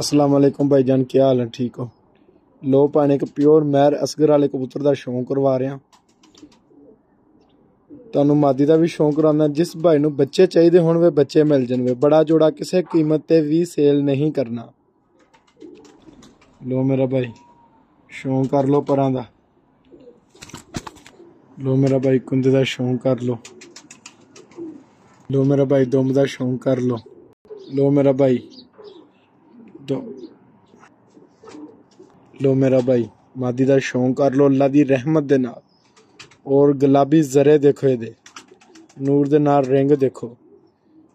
ਅਸਲਾਮ ਵਾਲੇਕੁਮ ਭਾਈਜਾਨ ਕੀ ਹਾਲ ਹੈ? ਠੀਕ ਹੋ? ਲੋ ਪਾਣੇ ਇੱਕ ਪਿਓਰ ਮਹਿਰ ਅਸਗਰ ਵਾਲੇ ਕਬੂਤਰ ਦਾ ਸ਼ੌਂਕ ਕਰਵਾ ਰਿਹਾ। ਤੁਹਾਨੂੰ ਮਾਦੀ ਦਾ ਵੀ ਸ਼ੌਂਕ ਕਰਾਉਣਾ। ਜਿਸ ਭਾਈ ਨੂੰ ਬੱਚੇ ਚਾਹੀਦੇ ਹੋਣ ਵੇ ਬੱਚੇ ਮਿਲ ਜਾਣਗੇ। ਬੜਾ ਜੋੜਾ ਕਿਸੇ ਕੀਮਤ ਤੇ ਵੀ ਸੇਲ ਨਹੀਂ ਕਰਨਾ। ਲੋ ਮੇਰਾ ਭਾਈ ਸ਼ੌਂਕ ਕਰ ਲੋ ਪਰਾਂ ਦਾ। ਲੋ ਮੇਰਾ ਭਾਈ ਕੁੰਦੇ ਦਾ ਸ਼ੌਂਕ ਕਰ ਲੋ ਲੋ ਮੇਰਾ ਭਾਈ, ਦੁੰਬ ਦਾ ਸ਼ੌਂਕ ਕਰ ਲੋ ਲੋ ਮੇਰਾ ਭਾਈ ਦੋ ਲੋ ਮੇਰਾ ਭਾਈ ਮਾਦੀ ਦਾ ਸ਼ੌਂਕ ਕਰ ਲੋ ਅੱਲਾ ਦੀ ਰਹਿਮਤ ਦੇ ਨਾਲ ਔਰ ਗੁਲਾਬੀ ਜ਼ਰੇ ਦੇਖੋ ਇਹਦੇ ਨੂਰ ਦੇ ਨਾਲ ਰਿੰਗ ਦੇਖੋ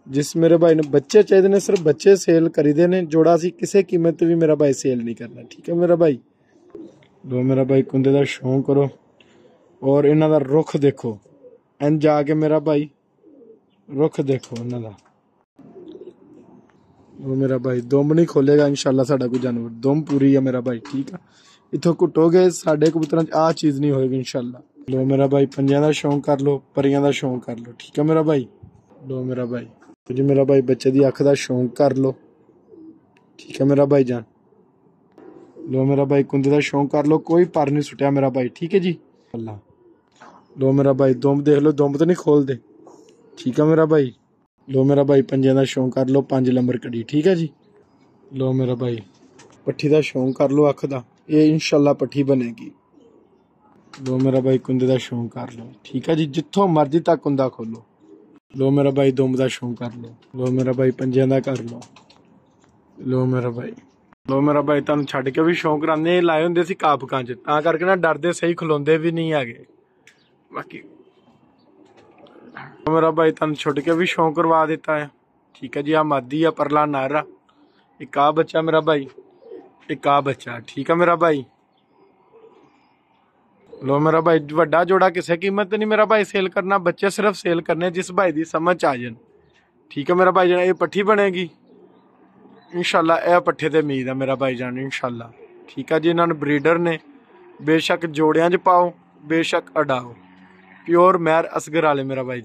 ਜਿਸ ਮੇਰੇ ਭਾਈ ਨੂੰ ਬੱਚੇ ਚਾਹੀਦੇ ਨੇ ਸਿਰਫ ਬੱਚੇ ਸੇਲ ਕਰੀਦੇ ਨੇ ਜੋੜਾ ਸੀ ਕਿਸੇ ਕੀਮਤ ਤੇ ਵੀ ਮੇਰਾ ਭਾਈ ਸੇਲ ਨਹੀਂ ਕਰਨਾ ਠੀਕ ਹੈ ਮੇਰਾ ਭਾਈ ਲੋ ਮੇਰਾ ਭਾਈ ਕੁੰਦੇ ਦਾ ਸ਼ੌਂਕ ਕਰੋ ਔਰ ਇਹਨਾਂ ਦਾ ਰੁੱਖ ਦੇਖੋ ਐਂ ਜਾ ਕੇ ਮੇਰਾ ਭਾਈ ਰੁੱਖ ਦੇਖੋ ਇਹਨਾਂ ਦਾ ਉਹ ਮੇਰਾ ਭਾਈ, ਦੁੰਬ ਨਹੀਂ ਖੋਲੇਗਾ ਇਨਸ਼ਾਅੱਲਾ ਸਾਡਾ ਕੋਈ ਜਾਨਵਰ। ਦੁੰਬ ਪੂਰੀ ਹੈ ਮੇਰਾ ਭਾਈ, ਠੀਕ ਆ? ਇਥੋਂ ਘੁੱਟੋਗੇ, ਸਾਡੇ ਕਬੂਤਰਾਂ 'ਚ ਆ ਚੀਜ਼ ਨਹੀਂ ਹੋਏਗੀ ਇਨਸ਼ਾਅੱਲਾ। ਲੋ ਮੇਰਾ ਭਾਈ, ਪੰਜਾਂ ਦਾ ਸ਼ੌਂਕ ਕਰ ਲੋ ਪਰੀਆਂ ਦਾ ਸ਼ੌਂਕ ਕਰ ਲੋ ਠੀਕ ਆ ਮੇਰਾ ਭਾਈ? ਲੋ ਮੇਰਾ ਭਾਈ ਜੀ ਮੇਰਾ ਭਾਈ ਬੱਚੇ ਦੀ ਅੱਖ ਦਾ ਸ਼ੌਂਕ ਕਰ ਲੋ ਠੀਕ ਹੈ ਮੇਰਾ ਭਾਈ ਜਾਨ? ਲੋ ਮੇਰਾ ਭਾਈ, ਕੁੰਦੇ ਦਾ ਸ਼ੌਂਕ ਕਰ ਲੋ ਕੋਈ ਪਰ ਨਹੀਂ ਸੁਟਿਆ ਮੇਰਾ ਭਾਈ, ਠੀਕ ਹੈ ਜੀ? ਅੱਲਾ। ਲੋ ਮੇਰਾ ਭਾਈ, ਦੁੰਬ ਦੇਖ ਲੋ ਦੁੰਬ ਤਾਂ ਨਹੀਂ ਖੋਲਦੇ ਠੀਕ ਆ ਮੇਰਾ ਭਾਈ? ਲੋ ਮੇਰਾ ਭਾਈ ਪੰਜਿਆਂ ਦਾ ਸ਼ੌਂਕ ਕਰ ਲੋ ਪੰਜ ਨੰਬਰ ਕੜੀ, ਠੀਕ ਹੈ ਜੀ? ਲੋ ਮੇਰਾ ਭਾਈ, ਪੱਠੀ ਦਾ ਸ਼ੌਂਕ ਕਰ ਲੋ ਅੱਖ ਦਾ, ਇਹ ਇਨਸ਼ਾਅੱਲਾ ਪੱਠੀ ਬਣੇਗੀ। ਲੋ ਮੇਰਾ ਭਾਈ ਕੁੰਦੇ ਦਾ ਸ਼ੌਂਕ ਕਰ ਲੋ ਠੀਕ ਹੈ ਜੀ? ਜਿੱਥੋਂ ਮਰਜ਼ੀ ਤੱਕ ਕੁੰਦਾ ਖੋਲੋ। ਲੋ ਮੇਰਾ ਭਾਈ ਦੁੰਬ ਦਾ ਸ਼ੌਂਕ ਕਰ ਲੋ ਲੋ ਮੇਰਾ ਭਾਈ ਪੰਜਿਆਂ ਦਾ ਕਰ ਲੋ ਲੋ ਮੇਰਾ ਭਾਈ, ਲੋ ਮੇਰਾ ਭਾਈ ਤੁਹਾਨੂੰ ਛੱਡ ਕੇ ਵੀ ਸ਼ੌਂਕ ਰਾਨੇ ਲਾਏ ਹੁੰਦੇ ਸੀ ਕਾਪਕਾਂ 'ਚ, ਤਾਂ ਕਰਕੇ ਨਾ ਡਰਦੇ ਸਹੀ ਖਲੋਂਦੇ ਵੀ ਨਹੀਂ ਹੈਗੇ। ਬਾਕੀ ਮੇਰਾ ਭਾਈ ਤੁਹਾਨੂੰ ਛੁੱਟ ਕੇ ਵੀ ਸ਼ੌਂਕ ਕਰਵਾ ਦਿੱਤਾ ਹੈ ਠੀਕ ਹੈ ਜੀ ਆ ਮਾਦੀ ਆ, ਪਰਲਾ ਨਾਰਾ। ਇੱਕ ਆ ਬੱਚਾ ਮੇਰਾ ਭਾਈ, ਇੱਕ ਆ ਬੱਚਾ। ਠੀਕ ਹੈ ਮੇਰਾ ਭਾਈ? ਲੋ ਮੇਰਾ ਭਾਈ, ਵੱਡਾ ਜੋੜਾ ਕਿਸੇ ਕੀਮਤ ਤੇ ਨਹੀਂ ਮੇਰਾ ਭਾਈ ਸੇਲ ਕਰਨਾ। ਬੱਚੇ ਸਿਰਫ ਸੇਲ ਕਰਨੇ ਜਿਸ ਭਾਈ ਦੀ ਸਮਝ ਆ ਜਾਣ। ਠੀਕ ਹੈ ਮੇਰਾ ਭਾਈ ਜਾਨ, ਇਹ ਪੱਠੀ ਬਣੇਗੀ। ਇਨਸ਼ਾਅੱਲਾ, ਇਹ ਪੱਠੇ ਤੇ ਉਮੀਦ ਆ ਮੇਰਾ ਭਾਈ ਜਾਨ, ਇਨਸ਼ਾਅੱਲਾ। ਠੀਕ ਆ ਜੀ, ਇਹਨਾਂ ਨੂੰ ਬਰੀਡਰ ਨੇ ਬੇਸ਼ੱਕ ਜੋੜਿਆਂ 'ਚ ਪਾਓ, ਬੇਸ਼ੱਕ ਅਡਾਓ। ਪਿਓਰ ਮਹਿਰ ਅਸਗਰ ਵਾਲੇ ਮੇਰਾ ਭਾਈ